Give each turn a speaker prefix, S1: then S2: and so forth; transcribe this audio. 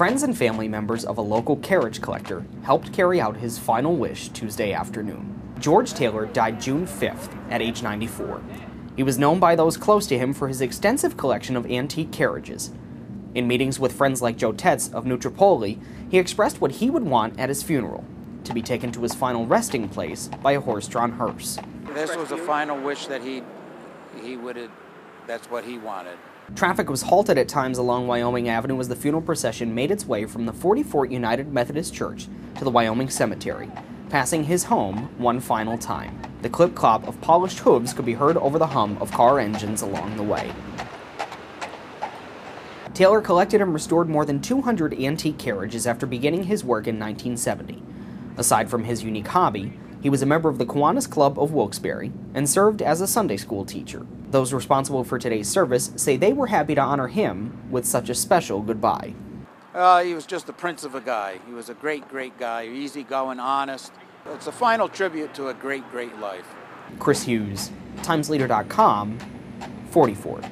S1: Friends and family members of a local carriage collector helped carry out his final wish Tuesday afternoon. George Taylor died June 5th at age 94. He was known by those close to him for his extensive collection of antique carriages. In meetings with friends like Joe Tetz of Nutropoli, he expressed what he would want at his funeral to be taken to his final resting place by a horse drawn hearse.
S2: This was a final wish that he he would that's what he wanted.
S1: Traffic was halted at times along Wyoming Avenue as the funeral procession made its way from the Forty Fort United Methodist Church to the Wyoming Cemetery, passing his home one final time. The clip clop of polished hooves could be heard over the hum of car engines along the way. Taylor collected and restored more than 200 antique carriages after beginning his work in 1970. Aside from his unique hobby, he was a member of the Kiwanis Club of Wilkes-Barre and served as a Sunday school teacher. Those responsible for today's service say they were happy to honor him with such a special goodbye.
S2: Uh, he was just a prince of a guy. He was a great, great guy, easygoing, honest. It's a final tribute to a great, great life.
S1: Chris Hughes, TimesLeader.com, Forty Fort.